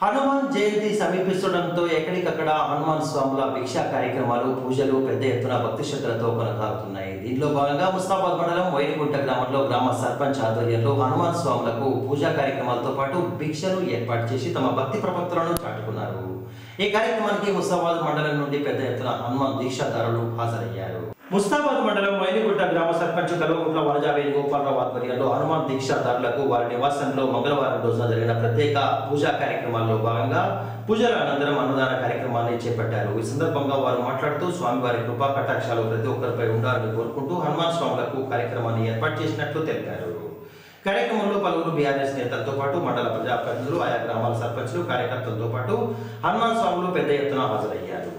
హనుమాన్ జయంతి సమీపిస్తుండటంతో ఎక్కడికక్కడ హనుమాన్ స్వాముల భిక్షా కార్యక్రమాలు పూజలు పెద్ద ఎత్తున భక్తి శ్రద్ధలతో కొనసాగుతున్నాయి. దీనిలో భాగంగా ముస్తాబాద్ మండలం వైరిగుంట గ్రామంలో గ్రామ సర్పంచ్ ఆధ్వర్యంలో హనుమాన్ స్వాములకు పూజా కార్యక్రమాలతో పాటు భిక్షలు ఏర్పాటు చేసి తమ భక్తి ప్రపత్తులను చాటుకున్నారు. ఈ కార్యక్రమానికి ముస్తాబాద్ మండలం నుండి పెద్ద ఎత్తున హనుమాన్ దీక్షాదారులు హాజరయ్యారు. ముస్తాబాద్ మండలం మైనిగుట్ట గ్రామ సర్పంచ్ కల్వకుంట్ల వనజా గోపాలరావు ఆధ్వర్యంలో హనుమాన్ దీక్షాదారులకు వారి నివాసంలో మంగళవారం రోజున జరిగిన ప్రత్యేక పూజా కార్యక్రమాల్లో భాగంగా పూజల అనంతరం అన్నదాన కార్యక్రమాన్ని చేపట్టారు. ఈ సందర్భంగా వారు మాట్లాడుతూ స్వామివారి కృపా కటాక్షాలు ప్రతి ఒక్కరిపై ఉండాలని కోరుకుంటూ హనుమాన్ స్వాములకు కార్యక్రమాన్ని ఏర్పాటు చేసినట్లు తెలిపారు. కార్యక్రమంలో పలువురు బీఆర్ఎస్ నేతలతో పాటు మండల ప్రజాప్రతినిధులు ఆయా గ్రామాల సర్పంచులు కార్యకర్తలతో పాటు హనుమాన్ స్వాములు పెద్ద ఎత్తున హాజరయ్యారు.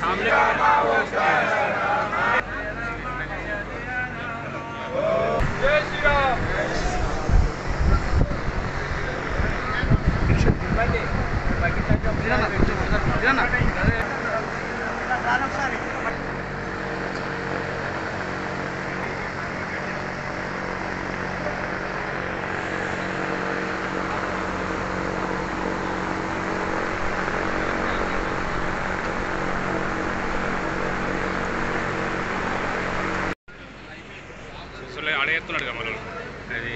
सामने అడగెత్తున్నాడు కదా మనోడు అది